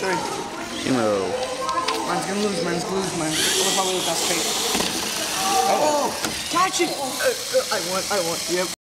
Three. Sumo. Mine's gonna lose, Mine's gonna lose, man. Look how lose? that's fate. Oh, oh! Catch it! Uh, uh, I want, I want. Yep.